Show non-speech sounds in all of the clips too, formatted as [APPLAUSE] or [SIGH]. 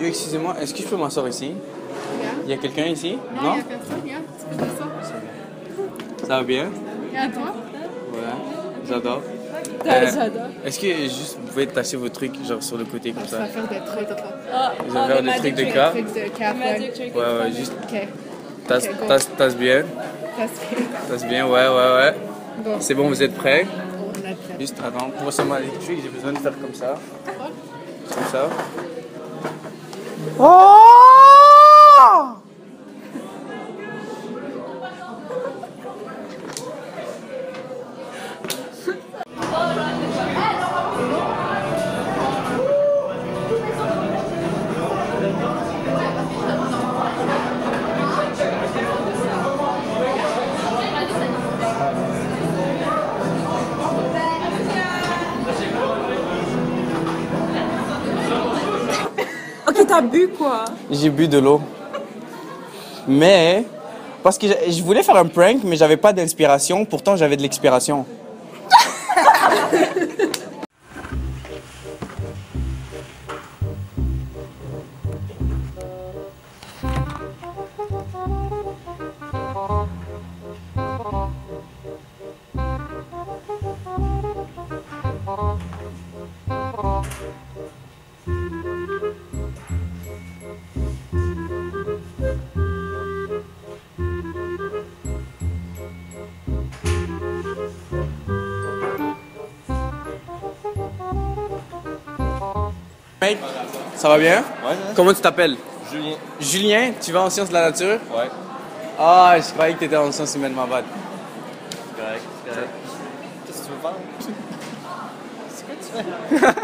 Yo, excusez-moi, est-ce que je peux m'asseoir ici? Il y a quelqu'un ici? Non, il n'y a personne, viens. Tu peux t'asseoir. Ça va bien Et à toi? Ouais, j'adore. Euh, J'adore. Est-ce que juste vous pouvez tâcher vos trucs genre sur le côté comme Ça va ça? faire des trucs de toi. Ah, Vous allez faire des trucs de cas Trucs de cap, ouais. Ouais, ouais, juste Ok. tasse, go. tasse, tasse bien. Tasse bien, ouais, ouais, ouais. Bon, C'est bon, vous êtes prêts? On. Juste attends, pour recevoir l'électrique, j'ai besoin de faire comme ça. Comme ça. Ok, t'as bu quoi J'ai bu de l'eau. Mais, parce que je je voulais faire un prank, mais j'avais pas d'inspiration, pourtant j'avais de l'expiration. [LAUGHS] Mec, ça va bien? Ouais, Comment tu t'appelles? Julien. Julien, tu vas en sciences de la nature? Ouais, Ah, je croyais que t'étais en sciences humaines, ma bad. c'est correct, c'est correct. Qu'est-ce que tu veux faire? C'est quoi tu fais?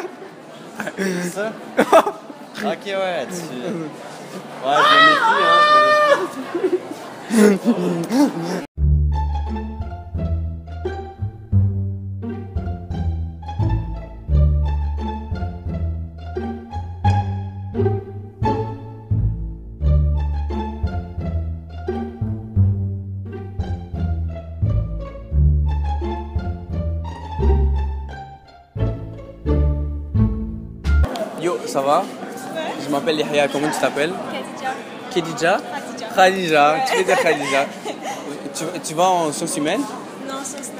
[LAUGHS] C'est ça? [LAUGHS] Ok, ouais, tu... Ouais, je me méfie, hein, je me méfie. [LAUGHS] Yo, ça va? Je m'appelle Yahya, comment tu t'appelles? Khadija. Khadija, tu veux dire Khadija. [LAUGHS] tu, tu vas en sciences humaines? Non. Sciences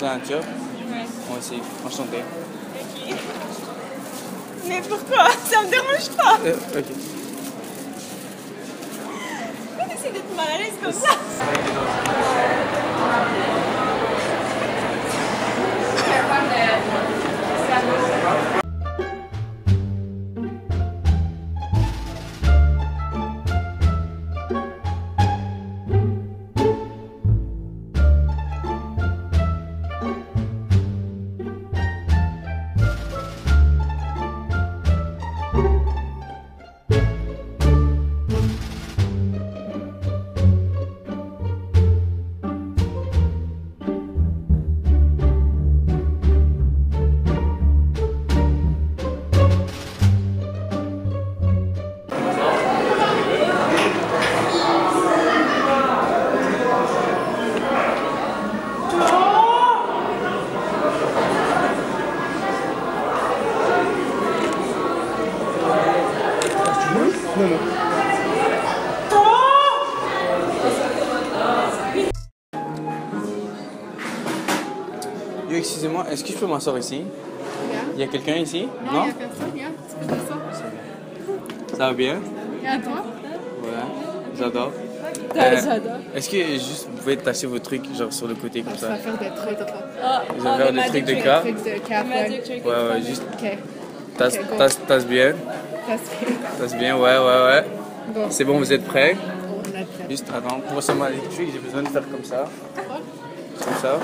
de la nature Ouais. Moi aussi, enchanté. Ok. Mais pourquoi? Ça me dérange pas. Euh, ok. Pourquoi t'essaies d'être mal à l'aise comme ça? Yo, excusez-moi, est-ce que je peux m'asseoir ici? Viens. Il y a quelqu'un ici? Non, il n'y a personne, viens. Tu peux t'asseoir. Ça va bien? Et à toi? Ouais, j'adore. Euh, J'adore. Est-ce que juste vous pouvez tâcher vos trucs genre sur le côté comme Ça ça? va faire des trucs de toi. Ah, Vous allez faire des trucs de cas Trucs de cap, ouais. Ouais, ouais, juste Ok. tasse, Ok, go. tasse, tasse bien. Ça se fait. Tasse bien, ouais, ouais, ouais. Bon, C'est bon, vous êtes prêts? On. Juste attends, pour recevoir l'électrique, j'ai besoin de faire comme ça. Comme ça.